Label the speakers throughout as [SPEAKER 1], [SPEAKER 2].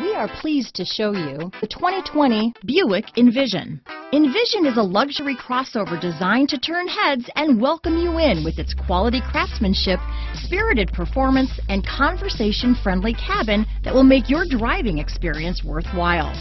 [SPEAKER 1] We are pleased to show you the 2020 Buick Envision. Envision is a luxury crossover designed to turn heads and welcome you in with its quality craftsmanship, spirited performance, and conversation-friendly cabin that will make your driving experience worthwhile.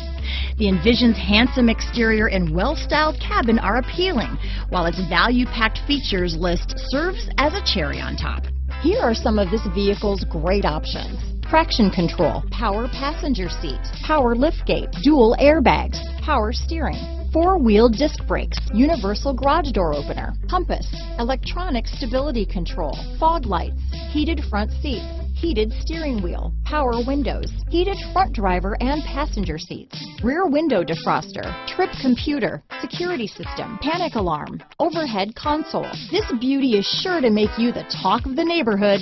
[SPEAKER 1] The Envision's handsome exterior and well-styled cabin are appealing, while its value-packed features list serves as a cherry on top. Here are some of this vehicle's great options traction control, power passenger seat, power liftgate, dual airbags, power steering, four-wheel disc brakes, universal garage door opener, compass, electronic stability control, fog lights, heated front seats, heated steering wheel, power windows, heated front driver and passenger seats, rear window defroster, trip computer, security system, panic alarm, overhead console. This beauty is sure to make you the talk of the neighborhood,